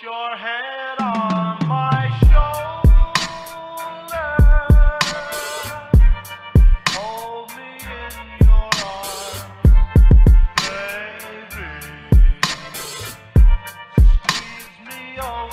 your head on my shoulder. Hold me in your arms, baby. Squeeze me oh